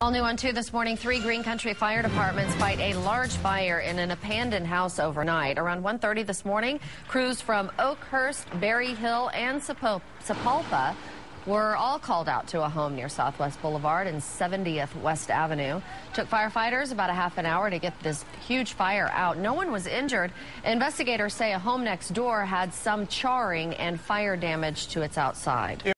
All new on 2 this morning, three Green Country fire departments fight a large fire in an abandoned house overnight. Around 1.30 this morning, crews from Oakhurst, Berryhill, and Sapulpa were all called out to a home near Southwest Boulevard and 70th West Avenue. Took firefighters about a half an hour to get this huge fire out. No one was injured. Investigators say a home next door had some charring and fire damage to its outside.